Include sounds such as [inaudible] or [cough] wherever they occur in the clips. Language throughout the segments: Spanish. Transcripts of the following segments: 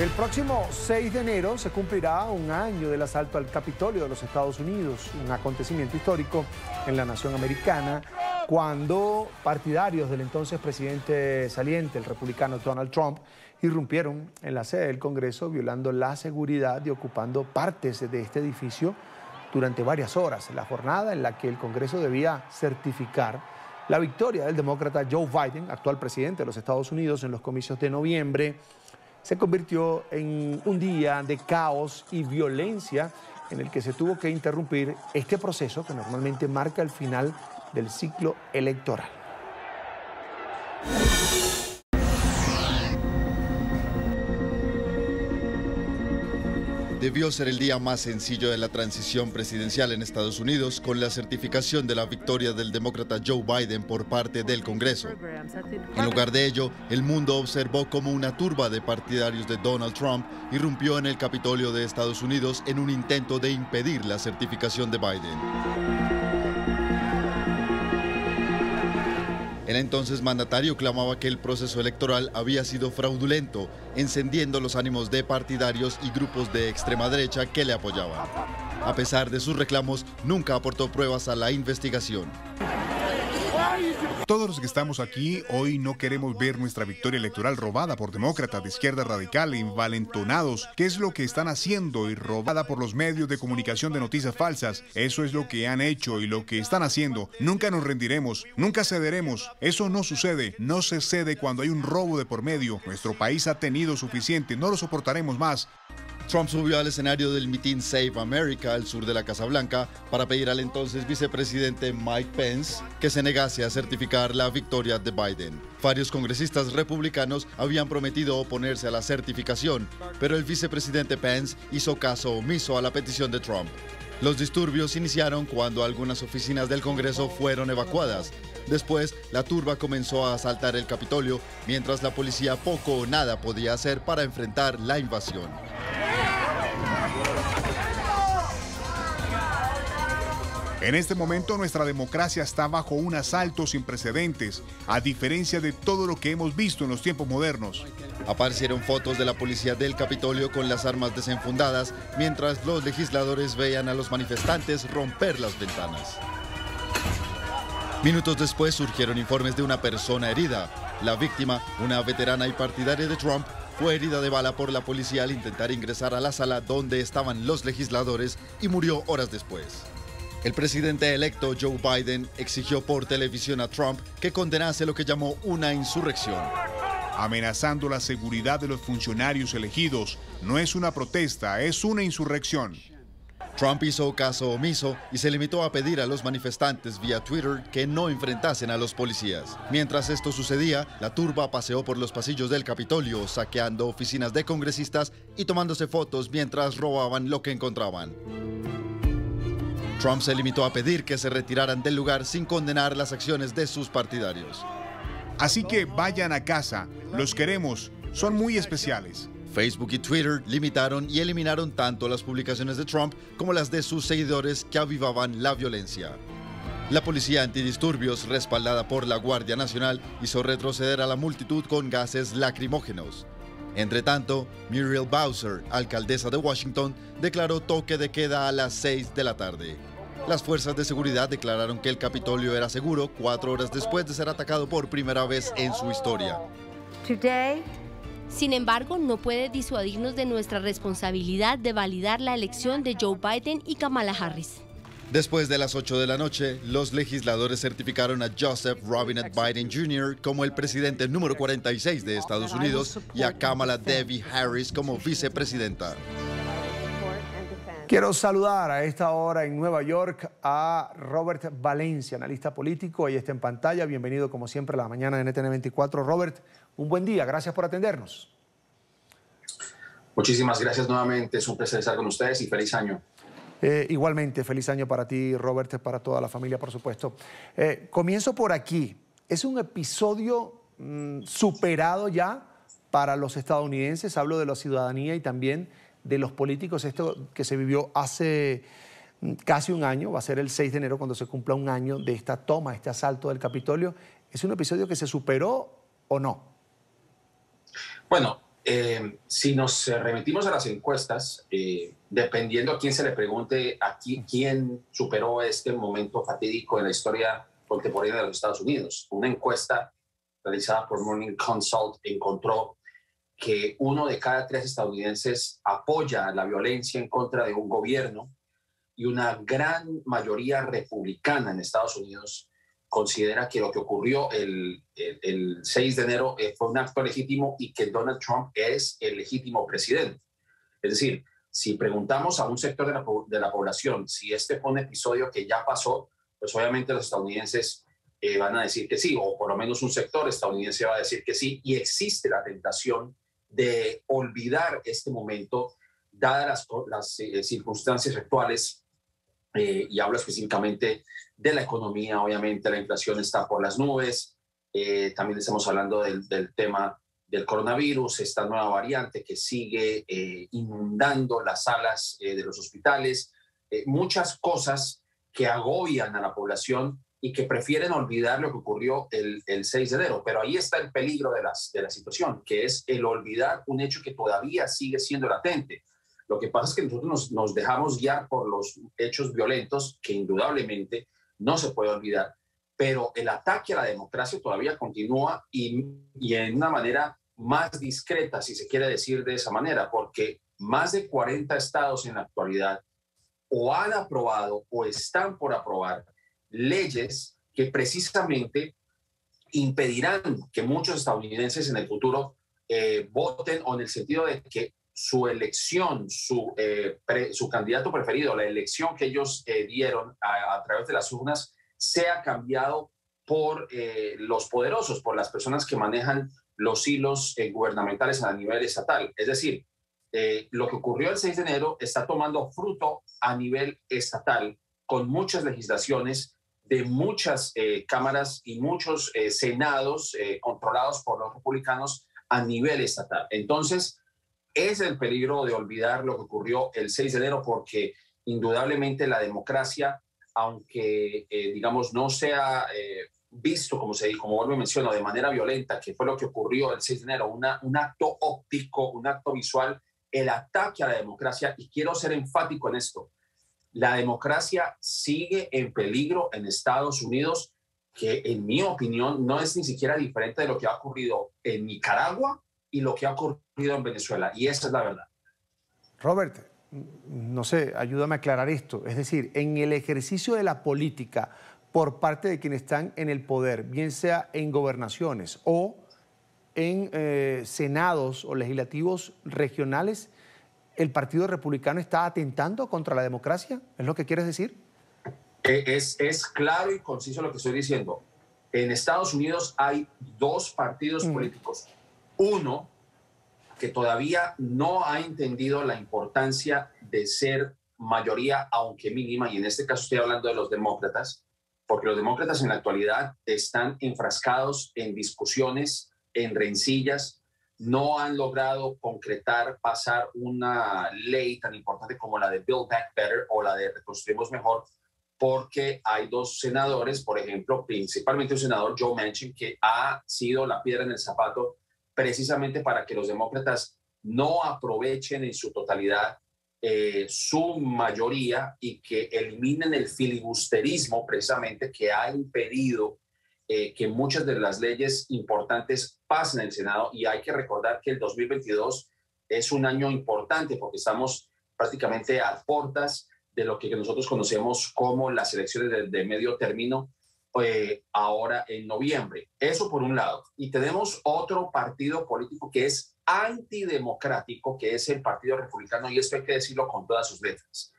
El próximo 6 de enero se cumplirá un año del asalto al Capitolio de los Estados Unidos, un acontecimiento histórico en la nación americana, cuando partidarios del entonces presidente saliente, el republicano Donald Trump, irrumpieron en la sede del Congreso violando la seguridad y ocupando partes de este edificio durante varias horas, la jornada en la que el Congreso debía certificar la victoria del demócrata Joe Biden, actual presidente de los Estados Unidos, en los comicios de noviembre se convirtió en un día de caos y violencia en el que se tuvo que interrumpir este proceso que normalmente marca el final del ciclo electoral. Debió ser el día más sencillo de la transición presidencial en Estados Unidos con la certificación de la victoria del demócrata Joe Biden por parte del Congreso. En lugar de ello, el mundo observó como una turba de partidarios de Donald Trump irrumpió en el Capitolio de Estados Unidos en un intento de impedir la certificación de Biden. El entonces mandatario clamaba que el proceso electoral había sido fraudulento, encendiendo los ánimos de partidarios y grupos de extrema derecha que le apoyaban. A pesar de sus reclamos, nunca aportó pruebas a la investigación. Todos los que estamos aquí hoy no queremos ver nuestra victoria electoral robada por demócratas de izquierda radical invalentonados. ¿Qué es lo que están haciendo y robada por los medios de comunicación de noticias falsas? Eso es lo que han hecho y lo que están haciendo. Nunca nos rendiremos, nunca cederemos. Eso no sucede. No se cede cuando hay un robo de por medio. Nuestro país ha tenido suficiente, no lo soportaremos más. Trump subió al escenario del mitin Save America al sur de la Casa Blanca para pedir al entonces vicepresidente Mike Pence que se negase a certificar la victoria de Biden. Varios congresistas republicanos habían prometido oponerse a la certificación, pero el vicepresidente Pence hizo caso omiso a la petición de Trump. Los disturbios iniciaron cuando algunas oficinas del Congreso fueron evacuadas. Después, la turba comenzó a asaltar el Capitolio, mientras la policía poco o nada podía hacer para enfrentar la invasión. En este momento nuestra democracia está bajo un asalto sin precedentes, a diferencia de todo lo que hemos visto en los tiempos modernos. Aparecieron fotos de la policía del Capitolio con las armas desenfundadas, mientras los legisladores veían a los manifestantes romper las ventanas. Minutos después surgieron informes de una persona herida. La víctima, una veterana y partidaria de Trump, fue herida de bala por la policía al intentar ingresar a la sala donde estaban los legisladores y murió horas después. El presidente electo Joe Biden exigió por televisión a Trump que condenase lo que llamó una insurrección. Amenazando la seguridad de los funcionarios elegidos. No es una protesta, es una insurrección. Trump hizo caso omiso y se limitó a pedir a los manifestantes vía Twitter que no enfrentasen a los policías. Mientras esto sucedía, la turba paseó por los pasillos del Capitolio, saqueando oficinas de congresistas y tomándose fotos mientras robaban lo que encontraban. Trump se limitó a pedir que se retiraran del lugar sin condenar las acciones de sus partidarios. Así que vayan a casa, los queremos, son muy especiales. Facebook y Twitter limitaron y eliminaron tanto las publicaciones de Trump como las de sus seguidores que avivaban la violencia. La policía antidisturbios, respaldada por la Guardia Nacional, hizo retroceder a la multitud con gases lacrimógenos. Entre tanto, Muriel Bowser, alcaldesa de Washington, declaró toque de queda a las 6 de la tarde. Las fuerzas de seguridad declararon que el Capitolio era seguro cuatro horas después de ser atacado por primera vez en su historia. Sin embargo, no puede disuadirnos de nuestra responsabilidad de validar la elección de Joe Biden y Kamala Harris. Después de las 8 de la noche, los legisladores certificaron a Joseph Robinette Biden Jr. como el presidente número 46 de Estados Unidos y a Kamala Debbie Harris como vicepresidenta. Quiero saludar a esta hora en Nueva York a Robert Valencia, analista político. Ahí está en pantalla. Bienvenido, como siempre, a la mañana de NTN 24. Robert, un buen día. Gracias por atendernos. Muchísimas gracias nuevamente. Es un placer estar con ustedes y feliz año. Eh, igualmente, feliz año para ti, Robert, para toda la familia, por supuesto. Eh, comienzo por aquí. Es un episodio mm, superado ya para los estadounidenses. Hablo de la ciudadanía y también de los políticos, esto que se vivió hace mm, casi un año, va a ser el 6 de enero cuando se cumpla un año de esta toma, este asalto del Capitolio. ¿Es un episodio que se superó o no? Bueno, Eh, si nos remitimos a las encuestas, eh, dependiendo a quién se le pregunte, a quién, superó este momento fatídico en la historia contemporánea de los Estados Unidos. Una encuesta realizada por Morning Consult encontró que uno de cada tres estadounidenses apoya la violencia en contra de un gobierno y una gran mayoría republicana en Estados Unidos considera que lo que ocurrió el, el, 6 de enero eh, fue un acto legítimo y que Donald Trump es el legítimo presidente. Es decir, si preguntamos a un sector de la, de la población si este fue un episodio que ya pasó, pues obviamente los estadounidenses eh, van a decir que sí, o por lo menos un sector estadounidense va a decir que sí, y existe la tentación de olvidar este momento, dadas las, las eh, circunstancias actuales, y hablo específicamente de la economía, obviamente la inflación está por las nubes, eh, también estamos hablando del, tema del coronavirus, esta nueva variante que sigue eh, inundando las salas eh, de los hospitales, muchas cosas que agobian a la población y que prefieren olvidar lo que ocurrió el, el 6 de enero. Pero ahí está el peligro de, las, de la situación, que es el olvidar un hecho que todavía sigue siendo latente. Lo que pasa es que nosotros nos, dejamos guiar por los hechos violentos que indudablemente no se puede olvidar, pero el ataque a la democracia todavía continúa y, y en una manera más discreta, si se quiere decir de esa manera, porque más de 40 estados en la actualidad o han aprobado o están por aprobar leyes que precisamente impedirán que muchos estadounidenses en el futuro eh, voten o en el sentido de que su elección, su, eh, su candidato preferido, la elección que ellos eh, dieron a, través de las urnas, sea cambiado por eh, los poderosos, por las personas que manejan los hilos gubernamentales a nivel estatal. Es decir, lo que ocurrió el 6 de enero está tomando fruto a nivel estatal con muchas legislaciones de muchas cámaras y muchos senados controlados por los republicanos a nivel estatal. Entonces, es el peligro de olvidar lo que ocurrió el 6 de enero porque indudablemente la democracia, aunque eh, digamos no sea eh, visto, como, se, como vuelvo a mencionar, de manera violenta, que fue lo que ocurrió el 6 de enero, una, un acto óptico, un acto visual, el ataque a la democracia, y quiero ser enfático en esto, la democracia sigue en peligro en Estados Unidos, que en mi opinión no es ni siquiera diferente de lo que ha ocurrido en Nicaragua y lo que ha ocurrido en Venezuela. Y esa es la verdad. Robert, no sé, ayúdame a aclarar esto. Es decir, en el ejercicio de la política por parte de quienes están en el poder, bien sea en gobernaciones o en eh, senados o legislativos regionales, ¿el Partido Republicano está atentando contra la democracia? ¿Es lo que quieres decir? Eh, es, es claro y conciso lo que estoy diciendo. En Estados Unidos hay dos partidos mm. políticos uno, que todavía no ha entendido la importancia de ser mayoría, aunque mínima, y en este caso estoy hablando de los demócratas, porque los demócratas en la actualidad están enfrascados en discusiones, en rencillas, no han logrado concretar, pasar una ley tan importante como la de Build Back Better o la de Reconstruimos Mejor, porque hay dos senadores, por ejemplo, principalmente un senador, Joe Manchin, que ha sido la piedra en el zapato precisamente para que los demócratas no aprovechen en su totalidad eh, su mayoría y que eliminen el filibusterismo precisamente que ha impedido eh, que muchas de las leyes importantes pasen en el Senado. Y hay que recordar que el 2022 es un año importante porque estamos prácticamente a puertas de lo que nosotros conocemos como las elecciones de medio término eh, ahora en noviembre. Eso por un lado. Y tenemos otro partido político que es antidemocrático, que es el Partido Republicano, y esto hay que decirlo con todas sus letras.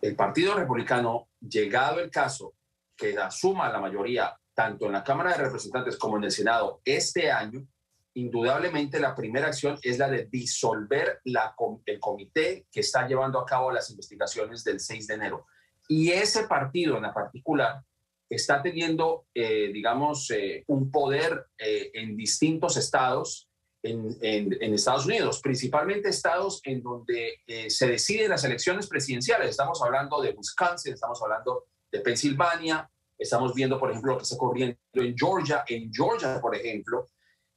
El Partido Republicano, llegado el caso que asuma la mayoría tanto en la Cámara de Representantes como en el Senado este año, indudablemente la primera acción es la de disolver la, el comité que está llevando a cabo las investigaciones del 6 de enero. Y ese partido en la particular está teniendo, eh, digamos, eh, un poder eh, en distintos estados en, en, Estados Unidos, principalmente estados en donde se deciden las elecciones presidenciales. Estamos hablando de Wisconsin, estamos hablando de Pensilvania, estamos viendo, por ejemplo, lo que está ocurriendo en Georgia. En Georgia, por ejemplo,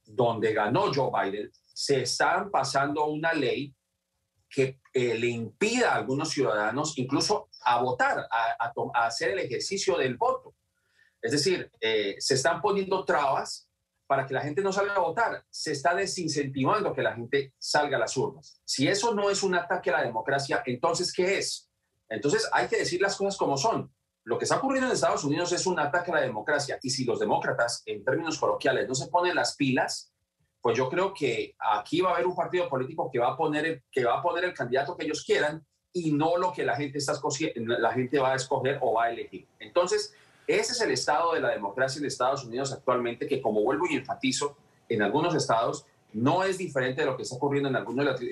donde ganó Joe Biden, se están pasando una ley que eh, le impida a algunos ciudadanos incluso a votar, a, hacer el ejercicio del voto. Es decir, eh, se están poniendo trabas para que la gente no salga a votar. Se está desincentivando que la gente salga a las urnas. Si eso no es un ataque a la democracia, entonces, ¿qué es? Entonces, hay que decir las cosas como son. Lo que está ocurriendo en Estados Unidos es un ataque a la democracia. Y si los demócratas, en términos coloquiales, no se ponen las pilas, pues yo creo que aquí va a haber un partido político que va a poner el, que va a poner el candidato que ellos quieran y no lo que la gente está la gente va a escoger o va a elegir. Entonces, ese es el estado de la democracia en Estados Unidos actualmente, que como vuelvo y enfatizo, en algunos estados no es diferente de lo que está ocurriendo en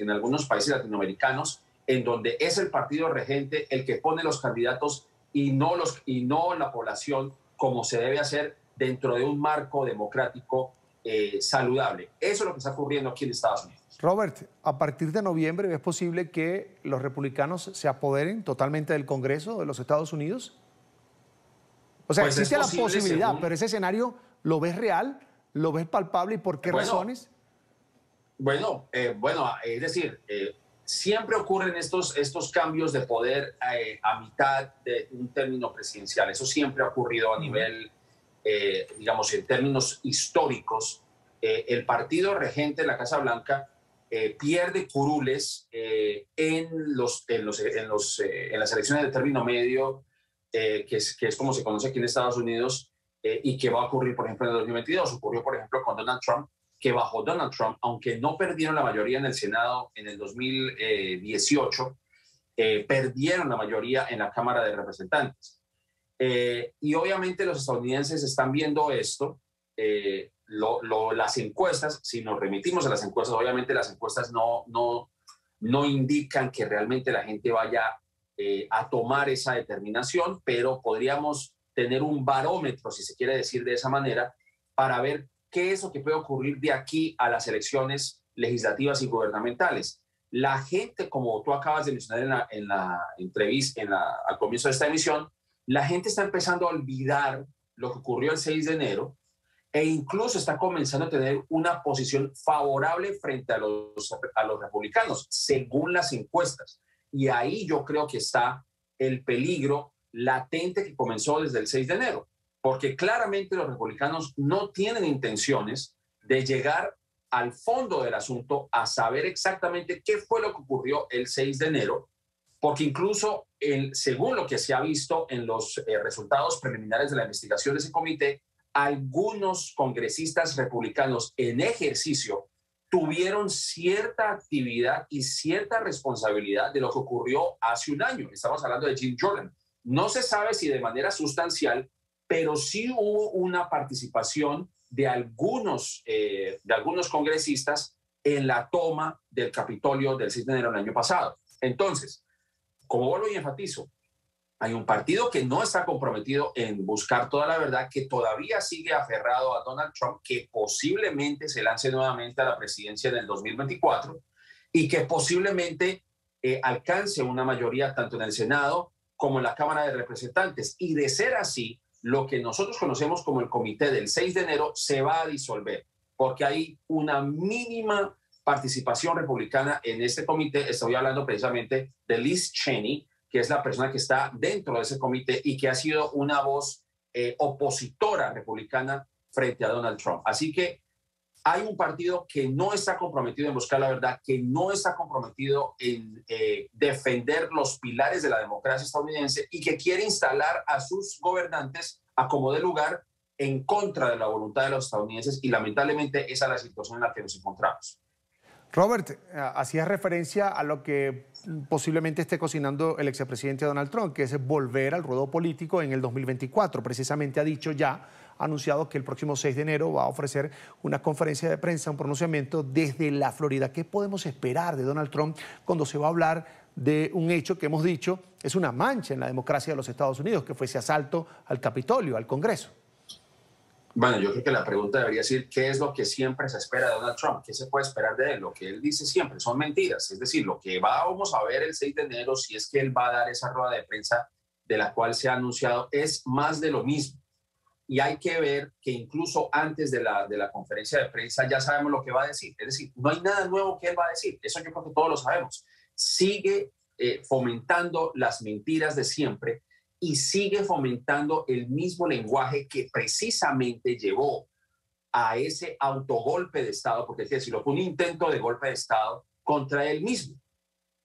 algunos, países latinoamericanos, en donde es el partido regente el que pone los candidatos y no, los, y no la población como se debe hacer dentro de un marco democrático eh, saludable. Eso es lo que está ocurriendo aquí en Estados Unidos. Robert, a partir de noviembre es posible que los republicanos se apoderen totalmente del Congreso de los Estados Unidos. O sea, pues existe la posibilidad, pero ese escenario lo ves real, lo ves palpable y por qué razones. Bueno, eh, bueno, es decir, eh, siempre ocurren estos, estos cambios de poder a mitad de un término presidencial. Eso siempre ha ocurrido a nivel eh, digamos, en términos históricos, eh, el partido regente en la Casa Blanca eh, pierde curules en, los, en, los, en, los, en, las elecciones de término medio, que es, que, es, como se conoce aquí en Estados Unidos, y que va a ocurrir, por ejemplo, en el 2022. Ocurrió, por ejemplo, con Donald Trump, que bajo Donald Trump, aunque no perdieron la mayoría en el Senado en el 2018, perdieron la mayoría en la Cámara de Representantes. Eh, y obviamente los estadounidenses están viendo esto. Eh, las encuestas, si nos remitimos a las encuestas, obviamente las encuestas no, no, no indican que realmente la gente vaya eh, a tomar esa determinación, pero podríamos tener un barómetro, si se quiere decir de esa manera, para ver qué es lo que puede ocurrir de aquí a las elecciones legislativas y gubernamentales. La gente, como tú acabas de mencionar en la, en la entrevista, en la, al comienzo de esta emisión, la gente está empezando a olvidar lo que ocurrió el 6 de enero e incluso está comenzando a tener una posición favorable frente a los republicanos, según las encuestas. Y ahí yo creo que está el peligro latente que comenzó desde el 6 de enero, porque claramente los republicanos no tienen intenciones de llegar al fondo del asunto, a saber exactamente qué fue lo que ocurrió el 6 de enero porque incluso según lo que se ha visto en los eh, resultados preliminares de la investigación de ese comité, algunos congresistas republicanos en ejercicio tuvieron cierta actividad y cierta responsabilidad de lo que ocurrió hace un año. Estamos hablando de Jim Jordan. No se sabe si de manera sustancial, pero sí hubo una participación de algunos, eh, de algunos congresistas en la toma del Capitolio del 6 de enero del año pasado. Entonces, como vuelvo y enfatizo, hay un partido que no está comprometido en buscar toda la verdad, que todavía sigue aferrado a Donald Trump, que posiblemente se lance nuevamente a la presidencia en el 2024 y que posiblemente eh, alcance una mayoría tanto en el Senado como en la Cámara de Representantes. Y de ser así, lo que nosotros conocemos como el comité del 6 de enero se va a disolver, porque hay una mínima participación republicana en este comité. Estoy hablando precisamente de Liz Cheney, que es la persona que está dentro de ese comité y que ha sido una voz eh, opositora republicana frente a Donald Trump. Así que hay un partido que no está comprometido en buscar la verdad, que no está comprometido en eh, defender los pilares de la democracia estadounidense y que quiere instalar a sus gobernantes a como de lugar en contra de la voluntad de los estadounidenses y lamentablemente esa es la situación en la que nos encontramos. Robert, eh, hacías referencia a lo que posiblemente esté cocinando el expresidente Donald Trump, que es volver al ruedo político en el 2024. Precisamente ha dicho ya, ha anunciado que el próximo 6 de enero va a ofrecer una conferencia de prensa, un pronunciamiento desde la Florida. ¿Qué podemos esperar de Donald Trump cuando se va a hablar de un hecho que hemos dicho es una mancha en la democracia de los Estados Unidos, que fue ese asalto al Capitolio, al Congreso? Bueno, yo creo que la pregunta debería ser, ¿qué es lo que siempre se espera de Donald Trump? ¿Qué se puede esperar de él? Lo que él dice siempre son mentiras. Es decir, lo que vamos a ver el 6 de enero, si es que él va a dar esa rueda de prensa de la cual se ha anunciado, es más de lo mismo. y hay que ver que incluso antes de la, de la conferencia de prensa ya sabemos lo que va a decir. Es decir, no hay nada nuevo que él va a decir. Eso yo creo que todos lo sabemos. Sigue eh, fomentando las mentiras de siempre y sigue fomentando el mismo lenguaje que precisamente llevó a ese autogolpe de Estado, porque es decir, un intento de golpe de Estado contra él mismo.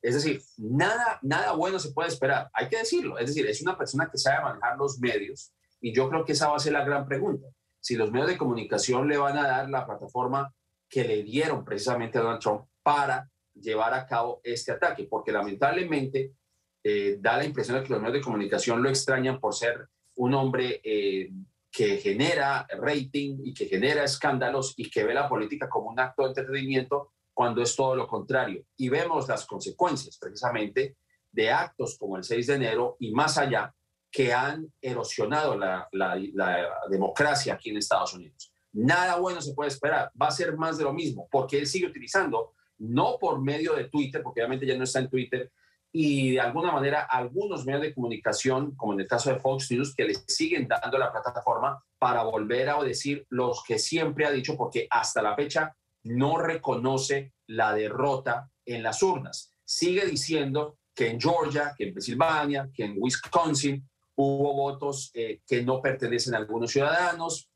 Es decir, nada, nada bueno se puede esperar, hay que decirlo. Es decir, es una persona que sabe manejar los medios, y yo creo que esa va a ser la gran pregunta. Si los medios de comunicación le van a dar la plataforma que le dieron precisamente a Donald Trump para llevar a cabo este ataque, porque lamentablemente eh, da la impresión de que los medios de comunicación lo extrañan por ser un hombre eh, que genera rating y que genera escándalos y que ve la política como un acto de entretenimiento cuando es todo lo contrario. Y vemos las consecuencias precisamente de actos como el 6 de enero y más allá que han erosionado la, democracia aquí en Estados Unidos. Nada bueno se puede esperar, va a ser más de lo mismo, porque él sigue utilizando, no por medio de Twitter, porque obviamente ya no está en Twitter, y de alguna manera algunos medios de comunicación, como en el caso de Fox News, que le siguen dando la plataforma para volver a decir los que siempre ha dicho, porque hasta la fecha no reconoce la derrota en las urnas. Sigue diciendo que en Georgia, que en Pensilvania, que en Wisconsin hubo votos eh, que no pertenecen a algunos ciudadanos,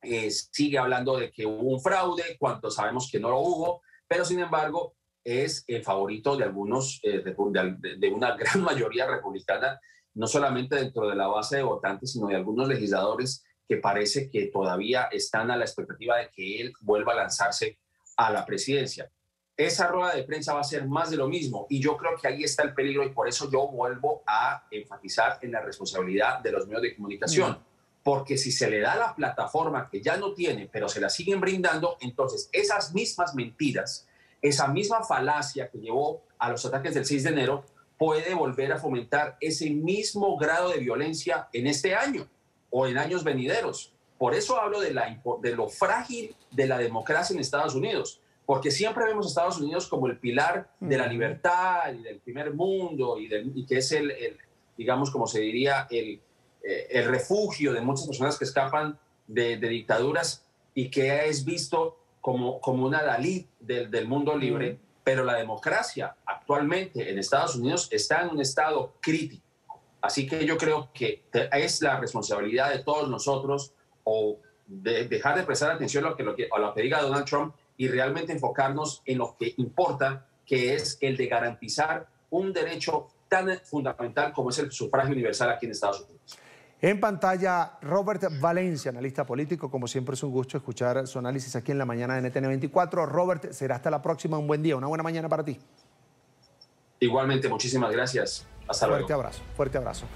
eh, sigue hablando de que hubo un fraude cuando sabemos que no lo hubo, pero sin embargo es el favorito de algunos, eh, de, una [laughs] gran mayoría republicana, no solamente dentro de la base de votantes, sino de algunos legisladores que parece que todavía están a la expectativa de que él vuelva a lanzarse a la presidencia esa rueda de prensa va a ser más de lo mismo y yo creo que ahí está el peligro y por eso yo vuelvo a enfatizar en la responsabilidad de los medios de comunicación. Porque si se le da la plataforma que ya no tiene, pero se la siguen brindando, entonces esas mismas mentiras, esa misma falacia que llevó a los ataques del 6 de enero, puede volver a fomentar ese mismo grado de violencia en este año o en años venideros. Por eso hablo de, la, de lo frágil de la democracia en Estados Unidos porque siempre vemos a Estados Unidos como el pilar de la libertad y del primer mundo y, que es el, digamos, como se diría, el, eh, el, refugio de muchas personas que escapan de, dictaduras y que es visto como, como una Dalí del, del mundo libre, pero la democracia actualmente en Estados Unidos está en un estado crítico. Así que yo creo que es la responsabilidad de todos nosotros o de dejar de prestar atención a lo que, lo que, a lo que diga Donald Trump y realmente enfocarnos en lo que importa, que es el de garantizar un derecho tan fundamental como es el sufragio universal aquí en Estados Unidos. En pantalla, Robert Valencia, analista político. Como siempre es un gusto escuchar su análisis aquí en la mañana de NTN 24. Robert, será hasta la próxima. Un buen día, una buena mañana para ti. Igualmente, muchísimas gracias. Hasta luego. Fuerte abrazo, fuerte abrazo.